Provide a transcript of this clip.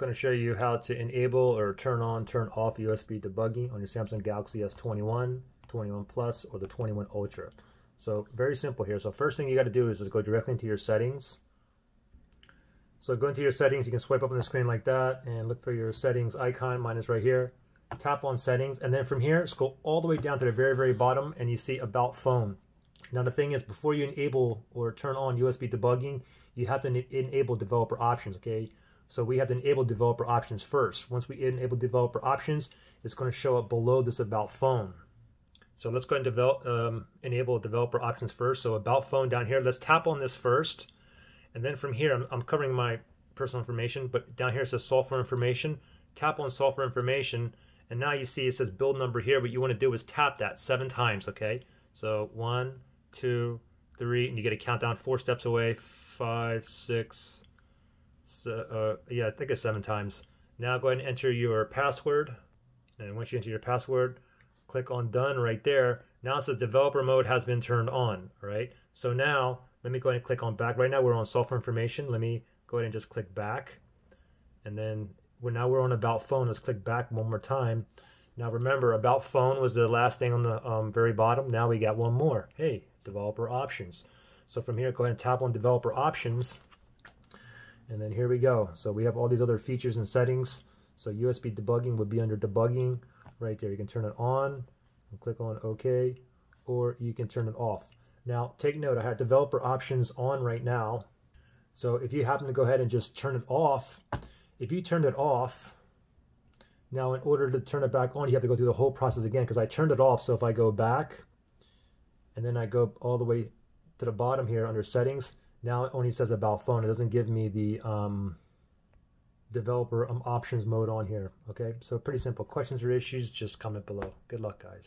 going to show you how to enable or turn on, turn off USB debugging on your Samsung Galaxy S21, 21 Plus, or the 21 Ultra. So very simple here. So first thing you got to do is just go directly into your settings. So go into your settings, you can swipe up on the screen like that and look for your settings icon. Mine is right here. Tap on settings and then from here, scroll all the way down to the very, very bottom and you see about phone. Now the thing is, before you enable or turn on USB debugging, you have to enable developer options, okay? So we have to enable developer options first. Once we enable developer options, it's going to show up below this about phone. So let's go and develop, um, enable developer options first. So about phone down here, let's tap on this first. And then from here, I'm, I'm covering my personal information, but down here it says software information. Tap on software information. And now you see it says build number here. What you want to do is tap that seven times, okay? So one, two, three, and you get a countdown four steps away, five, six, uh, yeah, I think it's seven times. Now go ahead and enter your password. And once you enter your password, click on done right there. Now it says developer mode has been turned on, right? So now let me go ahead and click on back. Right now we're on software information. Let me go ahead and just click back. And then we're now we're on about phone. Let's click back one more time. Now remember, about phone was the last thing on the um, very bottom. Now we got one more. Hey, developer options. So from here, go ahead and tap on developer options and then here we go. So we have all these other features and settings. So USB debugging would be under debugging right there. You can turn it on and click on OK, or you can turn it off. Now take note, I have developer options on right now. So if you happen to go ahead and just turn it off, if you turned it off, now in order to turn it back on, you have to go through the whole process again because I turned it off. So if I go back and then I go all the way to the bottom here under settings, now it only says about phone. It doesn't give me the um, developer um, options mode on here. Okay, so pretty simple. Questions or issues, just comment below. Good luck, guys.